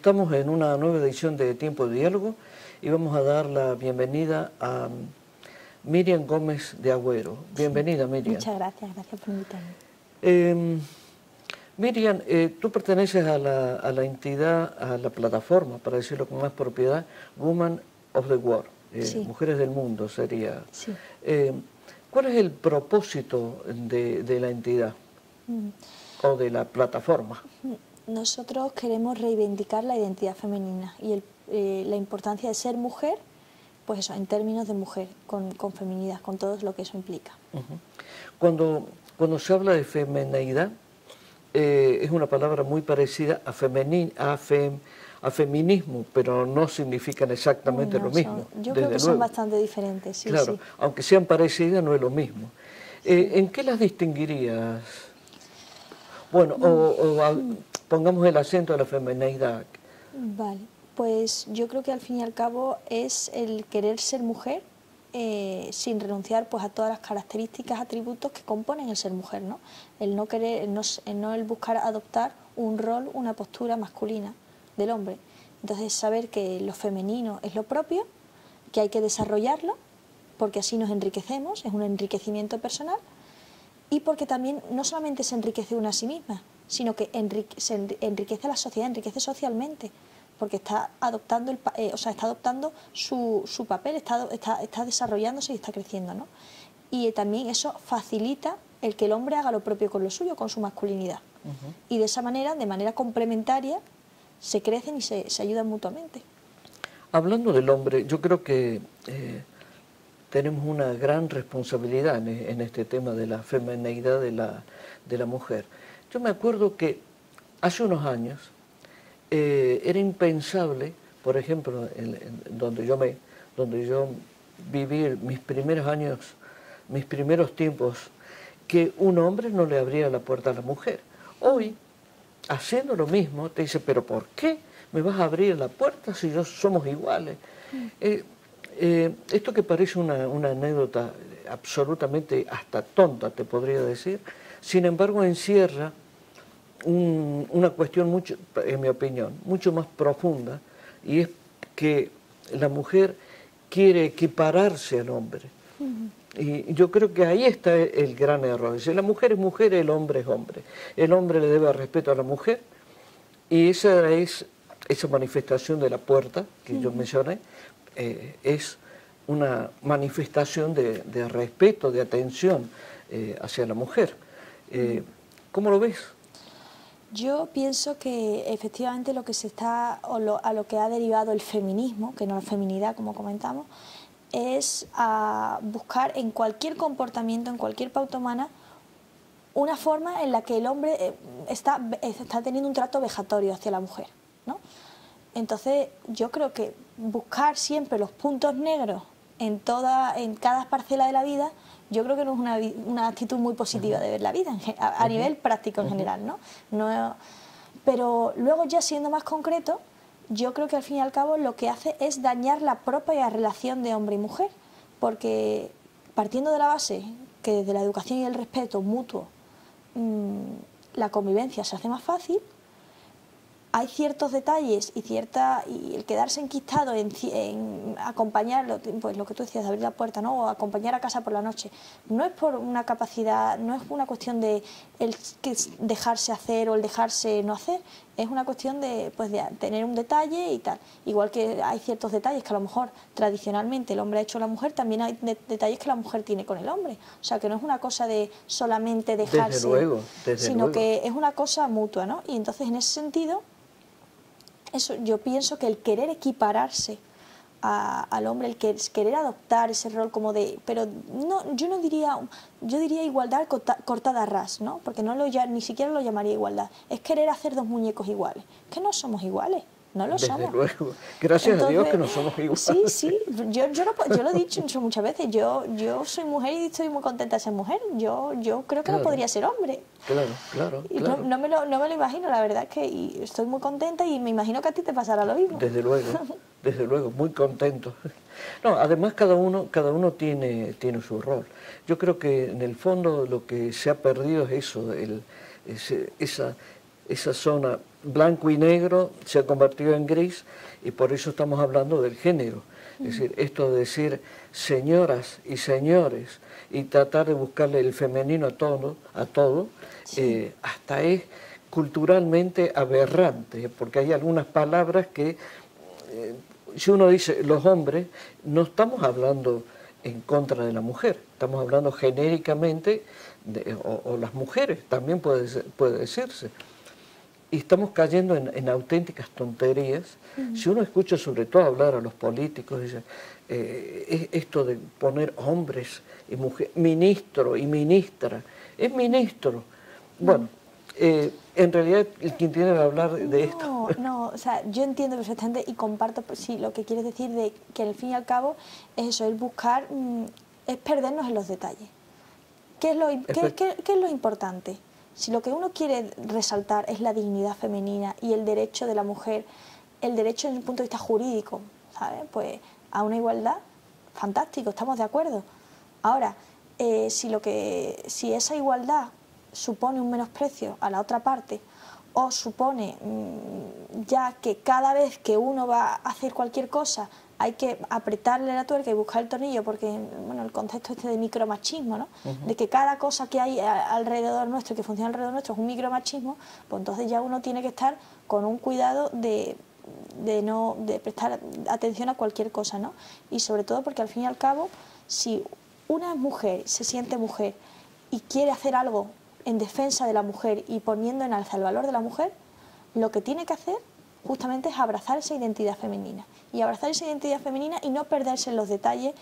Estamos en una nueva edición de Tiempo de Diálogo y vamos a dar la bienvenida a Miriam Gómez de Agüero. Bienvenida, Miriam. Muchas gracias, gracias por invitarme. Eh, Miriam, eh, tú perteneces a la, a la, entidad, a la plataforma, para decirlo con más propiedad, Women of the World, eh, Sí. Mujeres del Mundo sería. Sí. Eh, ¿Cuál es el propósito de, de la entidad Mm. o de la plataforma? Nosotros queremos reivindicar la identidad femenina y el- eh, la importancia de ser mujer, pues eso, en términos de mujer, con, con feminidad, con todo lo que eso implica. Cuando, cuando se habla de femineidad, eh, es una palabra muy parecida a, femeni- a, fem- a feminismo, pero no significan exactamente No, lo mismo. son- yo creo que son bastante diferentes, sí, claro, sí. aunque sean parecidas, no es lo mismo. Eh, ¿En qué las distinguirías? Bueno, o, o a- pongamos el acento de la femineidad. Vale, pues yo creo que al fin y al cabo es el querer ser mujer eh, sin renunciar pues a todas las características, atributos que componen el ser mujer, ¿no? El no querer, el no, el no el buscar adoptar un rol, una postura masculina del hombre. Entonces saber que lo femenino es lo propio, que hay que desarrollarlo, porque así nos enriquecemos, es un enriquecimiento personal, y porque también no solamente se enriquece una a sí misma, sino que enrique- se enri- enriquece a la sociedad, enriquece socialmente, porque está adoptando, el, eh, o sea, está adoptando su, su papel, está, está, está desarrollándose y está creciendo. ¿no? Y eh, también eso facilita el que el hombre haga lo propio con lo suyo, con su masculinidad. Y de esa manera, de manera complementaria, se crecen y se, se ayudan mutuamente. Hablando del hombre, yo creo que eh, tenemos una gran responsabilidad en, en este tema de la femineidad de la, de la mujer. Yo me acuerdo que hace unos años eh, era impensable, por ejemplo, en, en donde, yo me, donde yo viví mis primeros años, mis primeros tiempos, que un hombre no le abría la puerta a la mujer. Hoy, haciendo lo mismo, te dice, pero ¿por qué me vas a abrir la puerta si yo somos iguales? Eh, eh, esto que parece una, una anécdota absolutamente hasta tonta, te podría decir, sin embargo encierra un- una cuestión, mucho, en mi opinión, mucho más profunda, y es que la mujer quiere equipararse al hombre. Y yo creo que ahí está el gran error. Es decir, la mujer es mujer, el hombre es hombre. El hombre le debe respeto a la mujer y esa es esa manifestación de la puerta que yo mencioné, eh, es una manifestación de, de respeto, de atención eh, hacia la mujer. Eh, ¿Cómo lo ves? Yo pienso que efectivamente lo que se está, o lo- a lo que ha derivado el feminismo, que no la feminidad como comentamos, es a buscar en cualquier comportamiento, en cualquier pauta humana, una forma en la que el hombre eh, está, está teniendo un trato vejatorio hacia la mujer. ¿no? Entonces yo creo que buscar siempre los puntos negros en, toda, en cada parcela de la vida, yo creo que no es una, actitud muy positiva de ver la vida, a, a nivel práctico en general. ¿no? No, pero luego ya siendo más concreto, yo creo que al fin y al cabo lo que hace es dañar la propia relación de hombre y mujer, porque partiendo de la base que desde la educación y el respeto mutuo mm, la convivencia se hace más fácil, hay ciertos detalles y cierta y el quedarse enquistado en, en acompañar pues lo que tú decías de abrir la puerta no o acompañar a casa por la noche. No es por una capacidad no es una cuestión de el que dejarse hacer o el dejarse no hacer. Es una cuestión de pues de tener un detalle y tal. Igual que hay ciertos detalles que a lo mejor tradicionalmente el hombre ha hecho a la mujer también hay de- detalles que la mujer tiene con el hombre. O sea que no es una cosa de solamente dejarse luego, desde sino luego. que es una cosa mutua no y entonces en ese sentido eso yo pienso que el querer equipararse a- al hombre, el que, querer adoptar ese rol como de, pero no, yo no diría, yo diría igualdad corta- cortada a ras, ¿no? Porque no lo, ya- ni siquiera lo llamaría igualdad. Es querer hacer dos muñecos iguales, que no somos iguales, no lo Desde somos. luego. Gracias a Dios que no somos iguales. Sí, sí, yo, yo, lo, yo lo he dicho muchas veces, yo, yo soy mujer y estoy muy contenta de ser mujer, yo, yo creo que no podría ser hombre. Claro, claro, Y no- me lo, no me lo imagino, la verdad es que y estoy muy contenta y me imagino que a ti te pasará lo mismo. Desde luego, desde luego, muy contento. No, además cada uno, cada uno tiene, tiene su rol. Yo creo que en el fondo lo que se ha perdido es eso, el, ese- esa, esa zona blanco y negro se ha convertido en gris y por eso estamos hablando del género. Es decir, esto de decir señoras y señores y tratar de buscarle el femenino a todo, a todo eh, hasta es culturalmente aberrante, porque hay algunas palabras que, eh, si uno dice los hombres, no estamos hablando en contra de la mujer, estamos hablando genéricamente, o, las mujeres, también puede, puede decirse. Y estamos cayendo en, auténticas tonterías. Si uno escucha sobre todo hablar a los políticos, dice, eh, esto de poner hombres y mujeres, ministro y ministra, es ministro. Bueno, eh, en realidad quien tiene que hablar de esto. No, no, o sea, yo entiendo perfectamente y comparto, pues, sí, lo que quieres decir de que al fin y al cabo es eso, es buscar, mm, es perdernos en los detalles. ¿Qué es, lo, qué, es lo importante? Si lo que uno quiere resaltar es la dignidad femenina y el derecho de la mujer, el derecho desde el punto de vista jurídico, ¿sabes? Pues a una igualdad, fantástico, estamos de acuerdo. Ahora, eh, si, lo que, si esa igualdad supone un menosprecio a la otra parte o supone mm, ya que cada vez que uno va a hacer cualquier cosa hay que apretarle la tuerca y buscar el tornillo porque bueno el concepto este de micromachismo ¿no? de que cada cosa que hay alrededor nuestro que funciona alrededor nuestro es un micromachismo pues entonces ya uno tiene que estar con un cuidado de, de no de prestar atención a cualquier cosa ¿no? y sobre todo porque al fin y al cabo si una mujer se siente mujer y quiere hacer algo en defensa de la mujer y poniendo en alza el valor de la mujer, lo que tiene que hacer justamente es abrazar esa identidad femenina. Y abrazar esa identidad femenina y no perderse en los detalles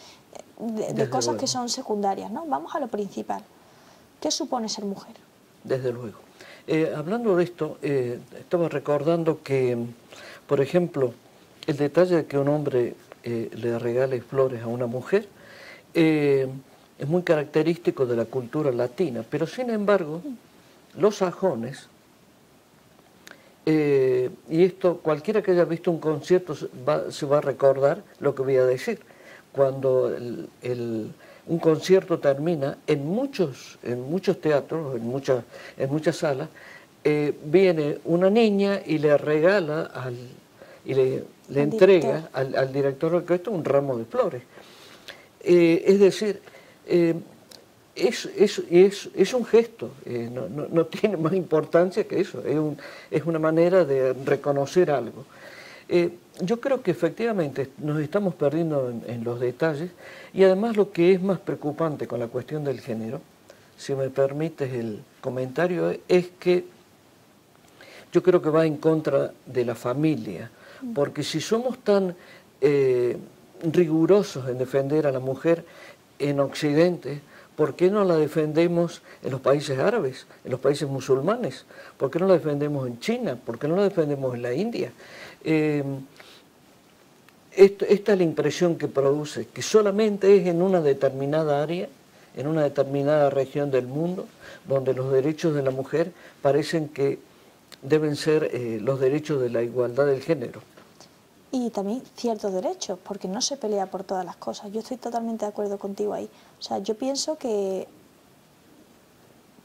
de, cosas que son secundarias. ¿no? Vamos a lo principal. ¿Qué supone ser mujer? Desde luego. Eh, hablando de esto, eh, estaba recordando que, por ejemplo, el detalle de que un hombre eh, le regale flores a una mujer, es muy característico de la cultura latina, pero sin embargo, los sajones, eh, y esto cualquiera que haya visto un concierto se va, a recordar lo que voy a decir, cuando un concierto termina, en muchos, en muchos teatros, en muchas, en muchas salas, eh, viene una niña y le regala al, y le, entrega al, director de orquesta un ramo de flores. Eh, es decir, eh, es, es, es, un gesto, eh, no, no, tiene más importancia que eso, es, un, es una manera de reconocer algo. Eh, yo creo que efectivamente nos estamos perdiendo en, los detalles y además lo que es más preocupante con la cuestión del género, si me permites el comentario, es que yo creo que va en contra de la familia, porque si somos tan rigurosos en defender a la mujer, en Occidente, ¿por qué no la defendemos en los países árabes, en los países musulmanes? ¿Por qué no la defendemos en China? ¿Por qué no la defendemos en la India? Eh, esta es la impresión que produce, que solamente es en una determinada área, en una determinada región del mundo, donde los derechos de la mujer parecen que deben ser eh, los derechos de la igualdad del género y también ciertos derechos, porque no se pelea por todas las cosas. Yo estoy totalmente de acuerdo contigo ahí. O sea, yo pienso que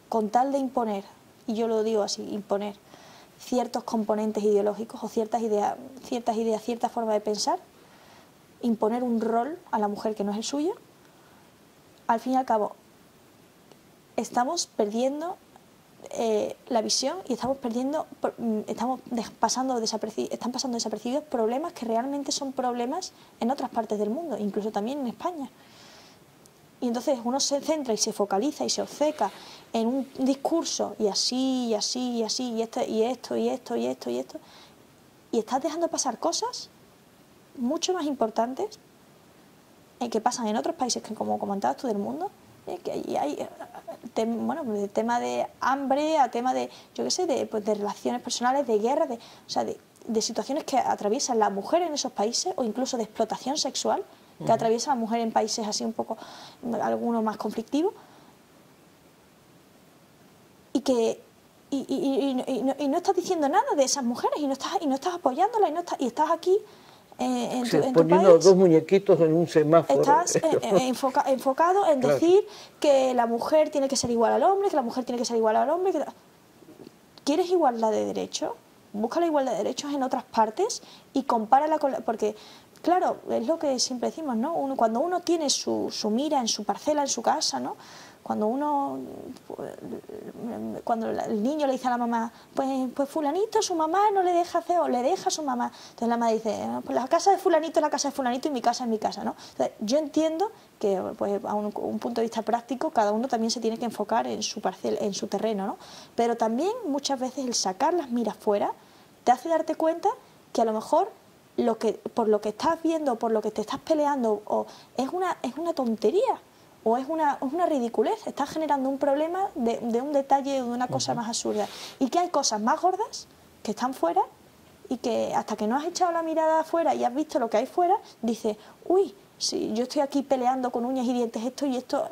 con tal de imponer, y yo lo digo así, imponer ciertos componentes ideológicos o ciertas ideas, ciertas ideas, cierta forma de pensar, imponer un rol a la mujer que no es el suyo, al fin y al cabo estamos perdiendo eh, la visión y estamos perdiendo, mm, estamos pasando están pasando desapercibidos problemas que realmente son problemas en otras partes del mundo, incluso también en España. Y entonces uno se centra y se focaliza y se obceca en un discurso y así, y así, y así, y esto, y esto, y esto, y esto, y esto. Y estás dejando pasar cosas mucho más importantes eh, que pasan en otros países que, como comentabas tú, del mundo, eh, que hay bueno, de tema de hambre a tema de, yo qué sé, de, pues, de relaciones personales, de guerra, de, o sea, de, de, situaciones que atraviesan la mujer en esos países o incluso de explotación sexual que atraviesa la mujer en países así un poco, algunos más conflictivos. Y que y, y, y, no, y, no, estás diciendo nada de esas mujeres y no estás, y no estás apoyándolas y, no estás, y estás aquí eh, poniendo dos muñequitos en un semáforo. Estás eh, eh, enfocado en decir que la mujer tiene que ser igual al hombre, que la mujer tiene que ser igual al hombre. ¿quieres igualdad de derechos? Busca la igualdad de derechos en otras partes y compárala con la, porque claro, es lo que siempre decimos, ¿no? cuando uno tiene su, mira en su parcela, en su casa, ¿no? Cuando uno, cuando el niño le dice a la mamá, pues, pues fulanito, su mamá no le deja hacer, o le deja a su mamá. Entonces la mamá dice, ah, pues la casa de fulanito es la casa de fulanito y mi casa es mi casa, ¿no? Entonces yo entiendo que pues, a un, punto de vista práctico cada uno también se tiene que enfocar en su parcel, en su terreno, ¿no? Pero también muchas veces el sacar las miras fuera te hace darte cuenta que a lo mejor lo que, por lo que estás viendo, por lo que te estás peleando, o, es, una, es una tontería o es una, es una ridiculez, estás generando un problema de, de un detalle o de una cosa más absurda. Y que hay cosas más gordas que están fuera y que hasta que no has echado la mirada afuera y has visto lo que hay fuera, dices, uy, si yo estoy aquí peleando con uñas y dientes esto y esto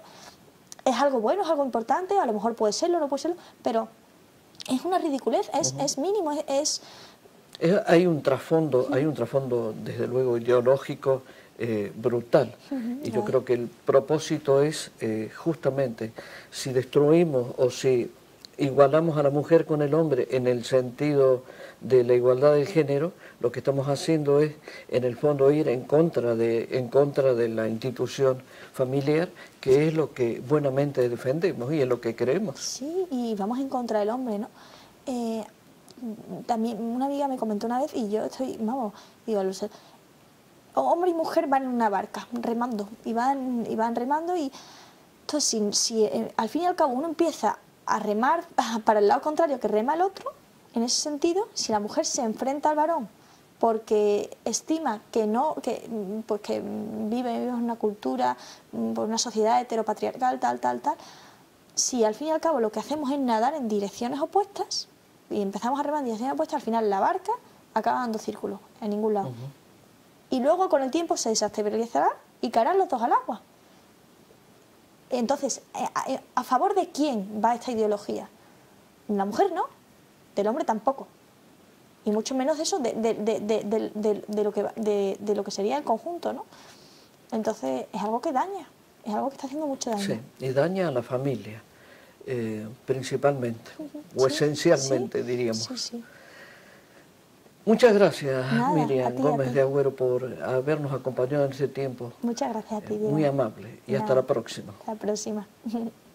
es algo bueno, es algo importante, a lo mejor puede serlo, no puede serlo, pero es una ridiculez, es, es mínimo, es, hay un trasfondo, hay un trasfondo desde luego ideológico eh, brutal. Y yo creo que el propósito es eh, justamente si destruimos o si igualamos a la mujer con el hombre en el sentido de la igualdad del género, lo que estamos haciendo es, en el fondo, ir en contra de, en contra de la institución familiar, que es lo que buenamente defendemos y es lo que creemos. Sí, y vamos en contra del hombre, ¿no? Eh, también una amiga me comentó una vez y yo estoy, vamos, digo, hombre y mujer van en una barca remando y van, y van remando y entonces si, eh, al fin y al cabo uno empieza a remar para el lado contrario que rema el otro, en ese sentido, si la mujer se enfrenta al varón porque estima que no, que, pues que vive, vive en una cultura, mm, una sociedad heteropatriarcal, tal, tal, tal, si al fin y al cabo lo que hacemos es nadar en direcciones opuestas, y empezamos a remar en dirección opuesta, al final la barca acaba dando círculos en ningún lado. Y luego con el tiempo se desestabilizará y caerán los dos al agua. Entonces, eh, eh, ¿a favor de quién va esta ideología? La mujer no, del hombre tampoco. Y mucho menos eso de, lo, que, de, lo que sería el conjunto, ¿no? Entonces, es algo que daña, es algo que está haciendo mucho daño. Sí, y daña a la familia eh, principalmente, o esencialmente, diríamos. Muchas gracias, Miriam Gómez de Agüero, por habernos acompañado en este tiempo. Muchas gracias a ti. muy amable y hasta la próxima. Hasta la próxima.